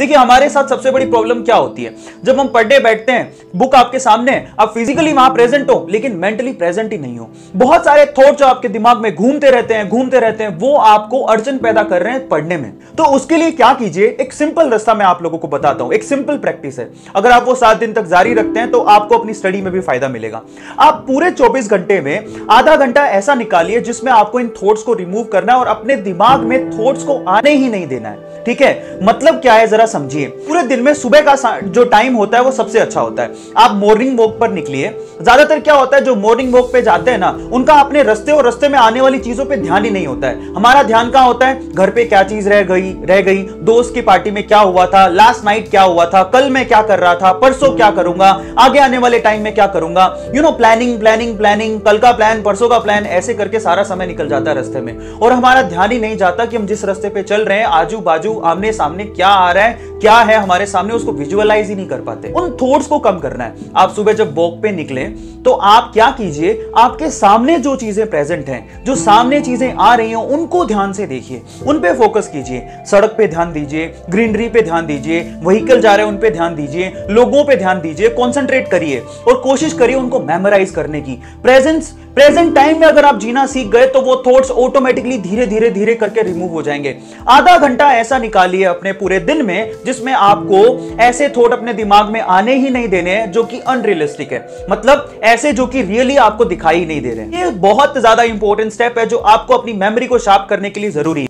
देखिए, हमारे साथ सबसे बड़ी प्रॉब्लम क्या होती है? जब हम पढ़ने बैठते हैं बुक आपके सामने आप फिजिकली वहाँ प्रेजेंट हो, लेकिन मेंटली प्रेजेंट ही नहीं हो। बहुत सारे थॉट जो आपके दिमाग में घूमते रहते हैं, घूमते रहते हैं, वो आपको अड़चन पैदा कर रहे हैं पढ़ने में। तो उसके लिए क्या कीजिए? एक सिंपल रास्ता मैं आप लोगों को बताता हूँ। एक सिंपल प्रैक्टिस है। अगर आप वो सात दिन तक जारी रखते हैं तो आपको अपनी स्टडी में भी फ़ायदा मिलेगा। आप पूरे चौबीस घंटे में आधा घंटा ऐसा निकालिए जिसमें आपको इन थॉट्स को रिमूव करना है और अपने दिमाग में थॉट्स को आने ही नहीं देना है। ठीक है? मतलब क्या है? जरा समझिए। पूरे दिन में सुबह का जो टाइम होता है वो सबसे अच्छा होता है। आप मॉर्निंग वॉक पर निकलिए। ज़्यादातर क्या होता है, जो मॉर्निंग वॉक पे जाते हैं ना, उनका अपने रस्ते और रस्ते में आने वाली चीज़ों पे ध्यान ही नहीं होता है। हमारा ध्यान कहाँ होता है? घर पे क्या चीज़ रह गई रह गई। दोस्त की पार्टी में क्या हुआ था? लास्ट नाइट क्या हुआ था? कल मैं क्या कर रहा था? परसों क्या करूँगा? आगे आने वाले टाइम में क्या करूँगा? You know planning planning planning कल का प्लान परसों का प्लान ऐसे करके सारा समय निकल जाता है रस्ते में। और हमारा ध्यान ही नहीं जाता कि हम जिस रस्ते पे चल रहे हैं आजू बाजू आमने सामने क्या आ रहा है ね。क्या है हमारे सामने, उसको विजुअलाइज ही नहीं कर पाते। उन थॉट्स को कम करना है। आप सुबह जब वॉक पे निकले तो आप क्या कीजिए, आपके सामने जो चीज़ें प्रेजेंट हैं, जो सामने चीज़ें आ रही हैं, उनको ध्यान से देखिए। उन पे फोकस कीजिए। सड़क पे ध्यान दीजिए ग्रीनरी पे ध्यान दीजिए व्हीकल जा रहे हैं, उन पे ध्यान दीजिए, लोगों पे ध्यान दीजिए कॉन्सेंट्रेट करिए और कोशिश करिए उनको मेमोराइज करने की। प्रेजेंस प्रेजेंट टाइम में अगर आप जीना सीख गए तो वो थॉट्स ऑटोमेटिकली धीरे धीरे धीरे करके रिमूव हो जाएँगे। आधा घंटा ऐसा निकालिए अपने पूरे दिन में जिसमें आपको ऐसे थॉट अपने दिमाग में आने ही नहीं देने हैं, जो कि अनरियलिस्टिक है। मतलब ऐसे जो कि रियली आपको दिखाई नहीं दे रहे ये बहुत ज़्यादा इंपॉर्टेंट स्टेप है, जो आपको अपनी मेमोरी को शार्प करने के लिए ज़रूरी है।